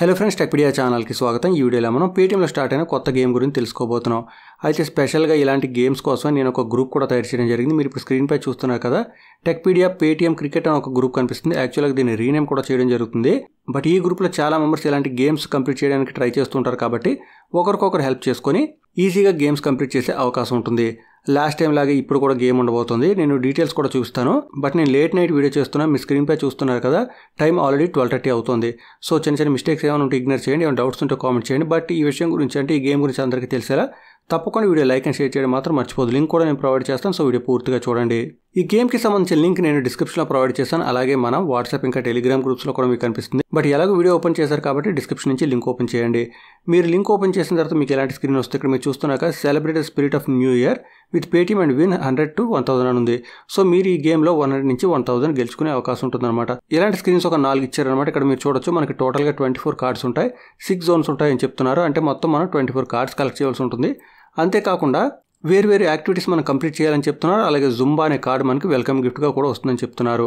Hello friends Techpedia ఛానల్కి స్వాగతం. ఈ వీడియోలో మనం పేటీఎంలో స్టార్ట్ అయిన కొత్త గేమ్ గురించి తెలుసుకోబోతున్నాం. అయితే స్పెషల్గా ఇలాంటి గేమ్స్ కోసం నేను ఒక గ్రూప్ కూడా తయారు చేయడం జరిగింది. మీరు ఇప్పుడు స్క్రీన్పై చూస్తున్నారు కదా టెక్పీడియా పేటీఎం క్రికెట్ అని ఒక గ్రూప్ కనిపిస్తుంది. యాక్చువల్గా దీన్ని రీనేమ్ కూడా చేయడం జరుగుతుంది. బట్ ఈ గ్రూప్లో చాలా మెంబర్స్ ఇలాంటి గేమ్స్ కంప్లీట్ చేయడానికి ట్రై చేస్తుంటారు కాబట్టి ఒకరికొకరు హెల్ప్ చేసుకొని ఈజీగా గేమ్స్ కంప్లీట్ చేసే అవకాశం ఉంటుంది. లాస్ట్ టైం లాగే ఇప్పుడు కూడా గేమ్ ఉండబోతుంది. నేను డీటెయిల్స్ కూడా చూపిస్తాను. బట్ నేను లేట్ నైట్ వీడియో చేస్తున్నా. మీ స్క్రీన్పై చూస్తున్నారు కదా టైం ఆల్రెడీ ట్వెల్వ్ థర్టీ అవుతుంది. సో చిన్న చిన్న మిస్టేక్స్ ఏమైనా ఉంటే ఇగ్నోర్ చేయండి ఏమైనా డౌట్స్ ఉంటే కామెంట్ చేయండి. బట్ ఈ విషయం గురించి అంటే ఈ గేమ్ గురించి అందరికీ తెలిసేలా తప్పకుండా వీడియో లైక్ అండ్ షేర్ చేయడం మాత్రం మర్చిపోదు లింక్ కూడా నేను ప్రొవైడ్ చేస్తాను. సో వీడియో పూర్తిగా చూడండి. ఈ గేమ్కి సంబంధించిన లింక్ నేను డిస్క్రిప్షన్లో ప్రొవైడ్ చేశాను. అలాగే మనం వాట్సాప్ ఇంకా టెలిగ్రామ్ గ్రూప్స్లో కూడా మీకు కనిపిస్తుంది. బట్ ఎలాగో వీడియో ఓపెన్ చేశారు కాబట్టి డిస్క్రిప్షన్ నుంచి లింక్ ఓపెన్ చేయండి. మీరు లింక్ ఓపెన్ చేసిన తర్వాత మీకు ఎలాంటి స్క్రీన్ వస్తే ఇక్కడ మీరు చూస్తున్నాక celebrate spirit of new year with Paytm and win hundred to one thousand అని ఉంది. సో మీరు ఈ గేమ్లో వన్ హండ్రెడ్ నుంచి వన్ థౌసండ్ గెలుచుకునే అవకాశం ఉంటుందన్నమాట. ఇలాంటి స్క్రీన్స్ ఒక నాలుగు ఇచ్చారనమాట ఇక్కడ మీరు చూడొచ్చు మనకి టోటల్గా ట్వంటీ ఫోర్ కార్డ్స్ ఉంటాయి. సిక్స్ జోన్స్ ఉంటాయని చెప్తున్నారు. అంటే మొత్తం మనం ట్వంటీ ఫోర్ కార్డ్స్ కలెక్ట్ చేయాల్సి ఉంటుంది. అంతేకాకుండా వేరు వేరు యాక్టివిటీస్ మనం కంప్లీట్ చేయాలని చెప్తున్నారు. అలాగే జుంబా అనే కార్డు మనకి వెల్కమ్ గిఫ్ట్గా కూడా వస్తుందని చెప్తున్నారు.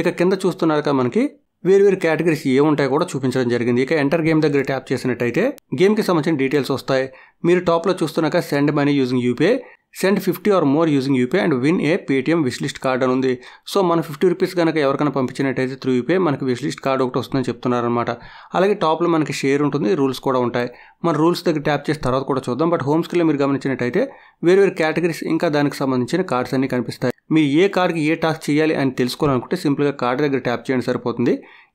ఇక కింద చూస్తున్నారు కదా మనకి వేరు వేరు కేటగిరీస్ ఏముంటాయో కూడా చూపించడం జరిగింది. ఇక ఎంటర్ గేమ్ దగ్గర ట్యాప్ చేసినట్టయితే గేమ్కి సంబంధించిన డీటెయిల్స్ వస్తాయి. మీరు టాప్లో చూస్తున్నాక send money using UPI send fifty or more using UPI and win a Paytm wish list card అని ఉంది. సో మన ఫిఫ్టీ రూపీస్ కనుక ఎవరికైనా పంపించినట్టయితే త్రూ యూపీఐ మనకి విష్ లిస్ట్ కార్డ్ ఒకటి వస్తుందని చెప్తున్నారనమాట అలాగే టాప్లో మనకి షేర్ ఉంటుంది రూల్స్ కూడా ఉంటాయి. మన రూల్స్ దగ్గర ట్యాప్ చేసిన తర్వాత కూడా చూద్దాం. బట్ హోమ్ స్కిల్లో మీరు గమనించినట్టయితే వేరు వేరు కేటగిరీస్ ఇంకా దానికి సంబంధించిన కార్డ్స్ అన్ని కనిపిస్తాయి. మీరు ఏ కార్డ్కి ఏ టాస్క్ చేయాలి అని తెలుసుకోవాలనుకుంటే సింపుల్గా కార్డ్ దగ్గర ట్యాప్ చేయండి సరిపోతుంది.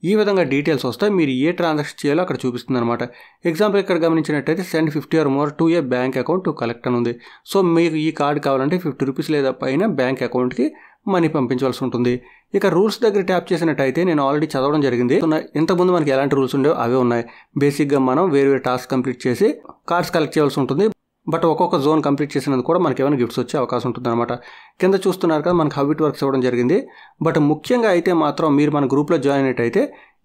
ఈ విధంగా డీటెయిల్స్ వస్తాయి. మీరు ఏ ట్రాన్సాక్షన్ చేయాలో అక్కడ చూపిస్తుంది అనమాట ఎగ్జాంపుల్ ఇక్కడ గమనించినట్టయితే send fifty or more to a bank account to collect అని ఉంది. సో మీకు ఈ కార్డ్ కావాలంటే ఫిఫ్టీ రూపీస్ లేదా పైన బ్యాంక్ అకౌంట్కి మనీ పంపించవలసి ఉంటుంది. ఇక రూల్స్ దగ్గర ట్యాప్ చేసినట్టయితే నేను ఆల్రెడీ చదవడం జరిగింది. ఇంతకుముందు మనకి ఎలాంటి రూల్స్ ఉండేవో అవే ఉన్నాయి. బేసిక్గా మనం వేరు వేరు టాస్క్ కంప్లీట్ చేసి కార్డ్స్ కలెక్ట్ చేయాల్సి ఉంటుంది. బట్ ఒక్కొక్క జోన్ కంప్లీట్ చేసినందుకు కూడా మనకి ఏమైనా గిఫ్ట్స్ వచ్చే అవకాశం ఉంటుంది అనమాట కింద చూస్తున్నారు కదా మనకి హబిట్ వర్క్స్ ఇవ్వడం జరిగింది. బట్ ముఖ్యంగా అయితే మాత్రం మీరు మన గ్రూప్లో జాయిన్ అయినట్టయితే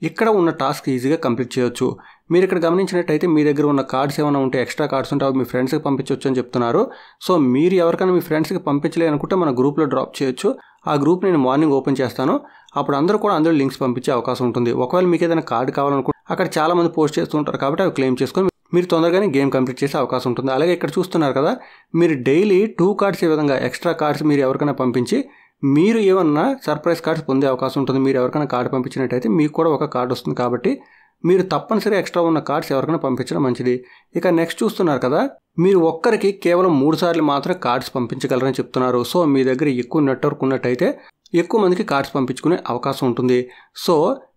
ఇక్కడ ఉన్న టాస్క్ ఈజీగా కంప్లీట్ చేయొచ్చు. మీరు ఇక్కడ గమనించినట్టయితే మీ దగ్గర ఉన్న కార్డ్స్ ఏమైనా ఉంటే ఎక్స్ట్రా కార్డ్స్ ఉంటే అవి మీ ఫ్రెండ్స్కి పంపించవచ్చు అని చెప్తున్నారు. సో మీరు ఎవరికైనా మీ ఫ్రెండ్స్కి పంపించలే అనుకుంటే మన గ్రూప్లో డ్రాప్ చేయొచ్చు. ఆ గ్రూప్ నేను మార్నింగ్ ఓపెన్ చేస్తాను. అప్పుడు అందరూ కూడా అందులో లింక్స్ పంపించే అవకాశం ఉంటుంది. ఒకవేళ మీకు ఏదైనా కార్డు కావాలనుకుంటే అక్కడ చాలా మంది పోస్ట్ చేస్తుంటారు కాబట్టి అవి క్లెయిమ్ చేసుకొని మీరు తొందరగానే గేమ్ కంప్లీట్ చేసే అవకాశం ఉంటుంది. అలాగే ఇక్కడ చూస్తున్నారు కదా మీరు డైలీ టూ కార్డ్స్ ఏ విధంగా ఎక్స్ట్రా కార్డ్స్ మీరు ఎవరికైనా పంపించి మీరు ఏమన్నా సర్ప్రైజ్ కార్డ్స్ పొందే అవకాశం ఉంటుంది. మీరు ఎవరికైనా కార్డు పంపించినట్టయితే మీకు కూడా ఒక కార్డు వస్తుంది కాబట్టి మీరు తప్పనిసరి ఎక్స్ట్రా ఉన్న కార్డ్స్ ఎవరికైనా పంపించడం మంచిది. ఇక నెక్స్ట్ చూస్తున్నారు కదా మీరు ఒక్కరికి కేవలం మూడు సార్లు మాత్రమే కార్డ్స్ పంపించగలరని చెప్తున్నారు. సో మీ దగ్గర ఎక్కువ నెట్వర్క్ ఉన్నట్టయితే ఎక్కువ మందికి కార్డ్స్ పంపించుకునే అవకాశం ఉంటుంది. సో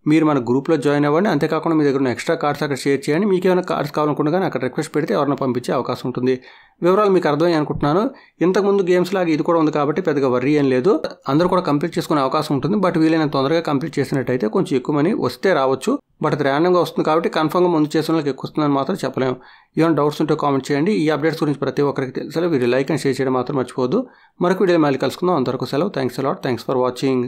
మీరు మన గ్రూప్లో జాయిన్ అవ్వండి. అంతేకాకుండా మీ దగ్గర ఉన్న ఎక్స్ట్రా కార్డ్స్ అక్కడ షేర్ చేయండి. మీకు ఏమైనా కార్డ్స్ కావాలనుకుంటే కానీ అక్కడ రిక్వెస్ట్ పెడితే ఎవరైనా పంపించే అవకాశం ఉంటుంది. వివరాలు మీకు అర్థమయ్యి అనుకుంటున్నాను. ఇంతకుముందు గేమ్స్ లాగా ఇది కూడా ఉంది కాబట్టి పెద్దగా వర్రీ ఏం లేదు. అందరూ కూడా కంప్లీట్ చేసుకునే అవకాశం ఉంటుంది. బట్ వీలైన తొందరగా కంప్లీట్ చేసినట్టయితే కొంచెం ఎక్కువ మనీ వస్తే రావచ్చు. బట్ అది ర్యాండమ్గా వస్తుంది కాబట్టి కన్ఫర్మ్గా ముందు చేసిన వాళ్ళకి ఎక్కువ వస్తుందని మాత్రం చెప్పలేము. ఏమైనా డౌట్స్ ఉంటే కామెంట్ చేయండి. ఈ అప్డేట్స్ గురించి ప్రతి ఒక్కరికి తెలుసు. వీడియో లైక్ అండ్ షేర్ చేయడం మాత్రం మర్చిపోదు మరొక వీడియో మళ్ళీ కలుసుకుందాం. అంతవరకు సెలవు. Thanks a lot thanks for watching